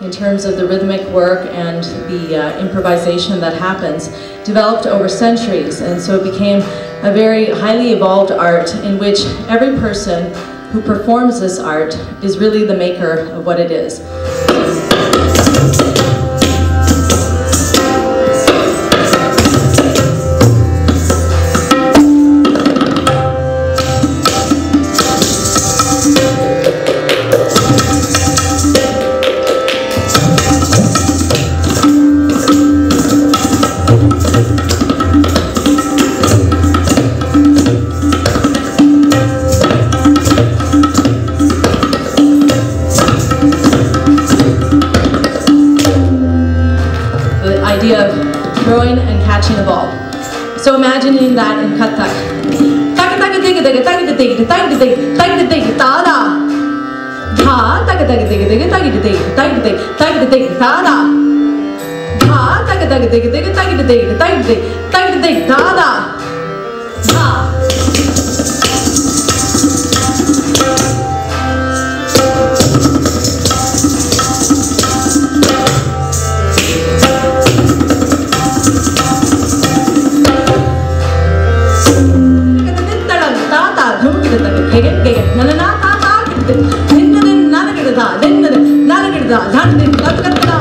in terms of the rhythmic work and the uh, improvisation that happens developed over centuries and so it became a very highly evolved art in which every person who performs this art is really the maker of what it is. Idea of throwing and catching a ball. So imagining that in Kathak. Taka கெகன் கெகன் நல்லா நடக்கிறதா நின்னது நடக்கிறதா நடந்தது நடக்கிறதா